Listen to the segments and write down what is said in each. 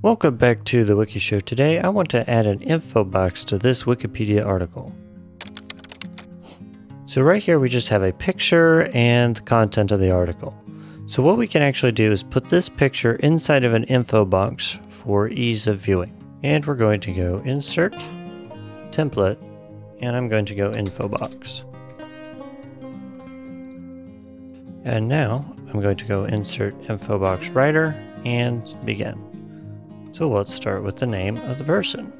Welcome back to the Wiki Show. Today I want to add an info box to this Wikipedia article. So right here we just have a picture and the content of the article. So what we can actually do is put this picture inside of an info box for ease of viewing. And we're going to go Insert, Template, and I'm going to go Info Box. And now I'm going to go Insert Info Box Writer and Begin. So let's start with the name of the person.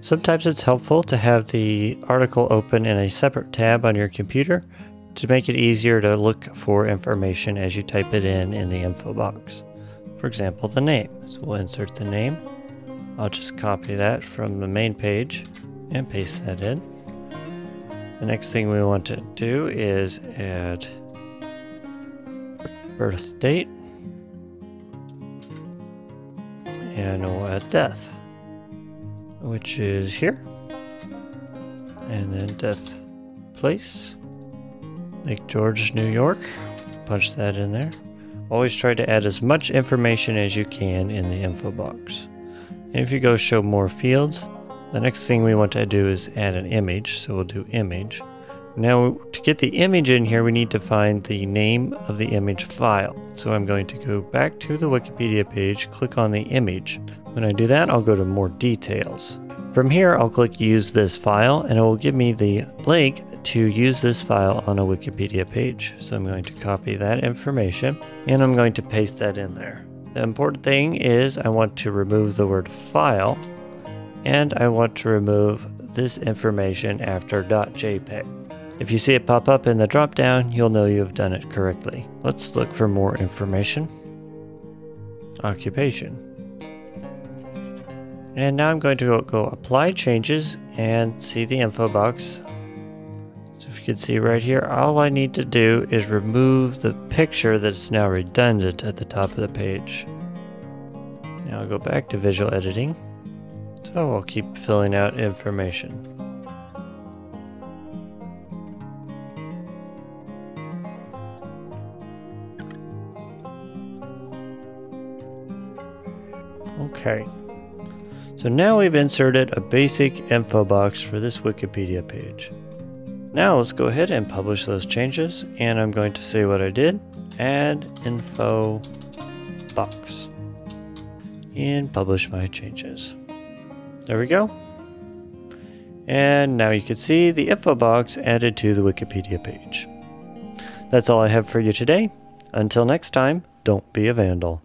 Sometimes it's helpful to have the article open in a separate tab on your computer to make it easier to look for information as you type it in in the info box. For example, the name. So we'll insert the name. I'll just copy that from the main page and paste that in. The next thing we want to do is add birth date and we'll death, which is here. And then death place, Lake George, New York. Punch that in there. Always try to add as much information as you can in the info box. And if you go show more fields, the next thing we want to do is add an image. So we'll do image. Now to get the image in here, we need to find the name of the image file. So I'm going to go back to the Wikipedia page, click on the image. When I do that, I'll go to more details. From here, I'll click use this file and it will give me the link to use this file on a Wikipedia page. So I'm going to copy that information and I'm going to paste that in there. The important thing is I want to remove the word file and I want to remove this information after .jpeg. If you see it pop up in the dropdown, you'll know you've done it correctly. Let's look for more information. Occupation. And now I'm going to go, go apply changes and see the info box. So if you can see right here, all I need to do is remove the picture that's now redundant at the top of the page. Now I'll go back to visual editing. So I'll keep filling out information. Okay. So now we've inserted a basic info box for this Wikipedia page. Now let's go ahead and publish those changes and I'm going to say what I did. Add info box and publish my changes. There we go. And now you can see the info box added to the Wikipedia page. That's all I have for you today. Until next time, don't be a vandal.